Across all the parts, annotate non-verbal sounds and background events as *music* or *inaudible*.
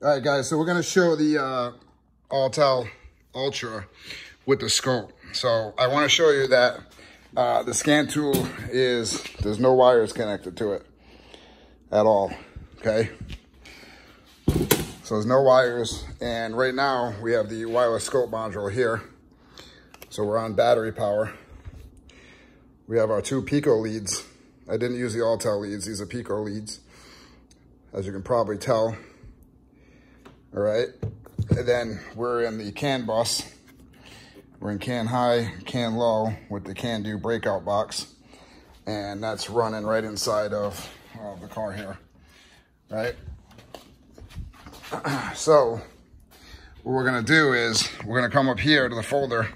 All right, guys, so we're gonna show the uh, Autel Ultra with the scope. So I wanna show you that uh, the scan tool is, there's no wires connected to it at all, okay? So there's no wires, and right now we have the wireless scope module here. So we're on battery power. We have our two Pico leads. I didn't use the Autel leads, these are Pico leads, as you can probably tell all right? And then we're in the CAN bus. We're in CAN high, CAN low with the can do breakout box. And that's running right inside of the car here, right? *clears throat* so what we're gonna do is we're gonna come up here to the folder,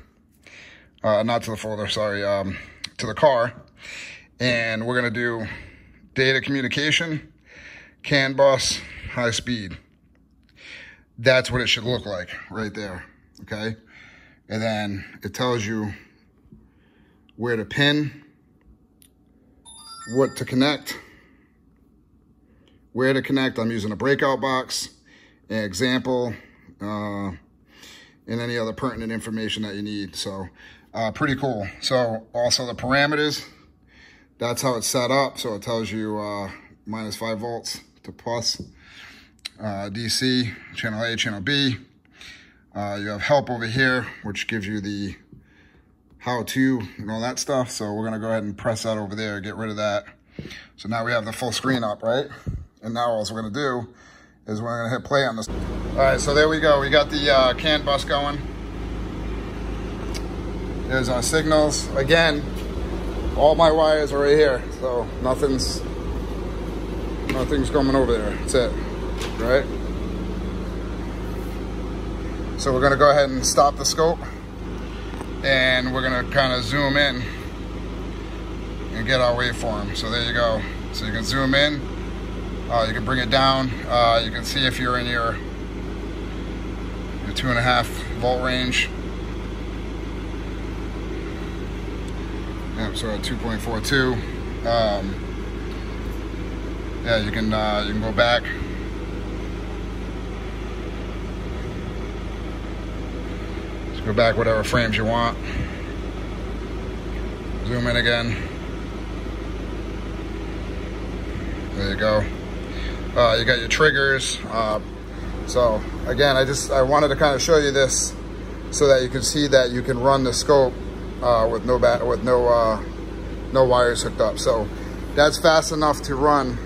uh, not to the folder, sorry, um, to the car. And we're gonna do data communication, CAN bus, high speed that's what it should look like right there, okay? And then it tells you where to pin, what to connect, where to connect. I'm using a breakout box, an example, uh, and any other pertinent information that you need. So uh, pretty cool. So also the parameters, that's how it's set up. So it tells you uh, minus five volts to plus uh, DC, channel A, channel B. Uh, you have help over here, which gives you the how to and all that stuff. So we're gonna go ahead and press that over there, get rid of that. So now we have the full screen up, right? And now all we're gonna do is we're gonna hit play on this. All right, so there we go. We got the uh, CAN bus going. There's our signals. Again, all my wires are right here. So nothing's, nothing's coming over there. That's it right? So we're gonna go ahead and stop the scope and we're gonna kind of zoom in and get our waveform. So there you go. So you can zoom in, uh, you can bring it down. Uh, you can see if you're in your, your two and a half volt range. Yep, so at 2.42. Um, yeah, you can uh, you can go back Go back whatever frames you want. Zoom in again. There you go. Uh, you got your triggers. Uh, so again, I just I wanted to kind of show you this so that you can see that you can run the scope uh, with no bat with no uh, no wires hooked up. So that's fast enough to run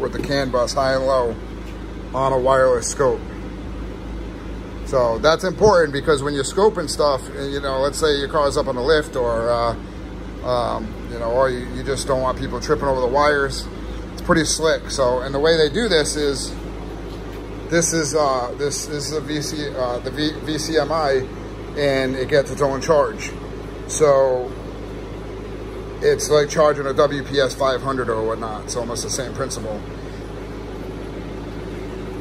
with the CAN bus high and low on a wireless scope. So that's important because when you're scoping stuff, you know, let's say your car's up on a lift or, uh, um, you know, or you, you, just don't want people tripping over the wires. It's pretty slick. So, and the way they do this is, this is uh, this, this is a VC, uh, the v, VCMI, and it gets its own charge. So it's like charging a WPS 500 or whatnot. It's almost the same principle.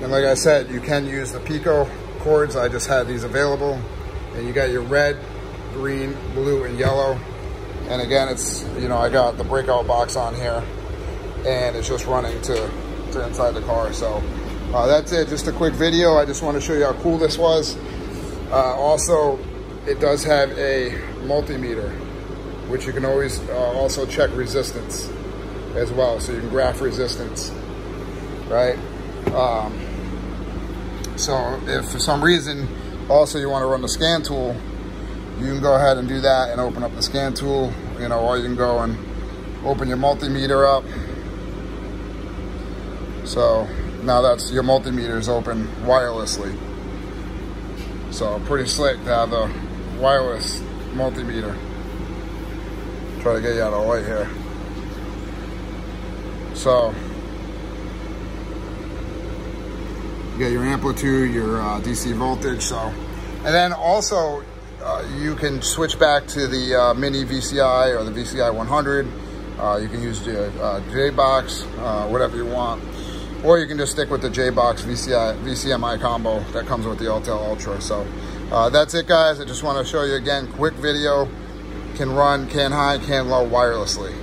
And like I said, you can use the Pico cords. I just had these available. And you got your red, green, blue, and yellow. And again, it's, you know, I got the breakout box on here and it's just running to, to inside the car. So uh, that's it, just a quick video. I just want to show you how cool this was. Uh, also, it does have a multimeter, which you can always uh, also check resistance as well. So you can graph resistance, right? Um, so if for some reason also you want to run the scan tool, you can go ahead and do that and open up the scan tool, you know, or you can go and open your multimeter up. So now that's your multimeter is open wirelessly. So pretty slick to have the wireless multimeter. Try to get you out of the light here. So get your amplitude, your uh, DC voltage. So, and then also uh, you can switch back to the uh, mini VCI or the VCI 100. Uh, you can use the uh, J-Box, uh, whatever you want. Or you can just stick with the J-Box VCI, VCMI combo that comes with the Autel Ultra. So that's it guys. I just want to show you again, quick video. Can run, can high, can low wirelessly.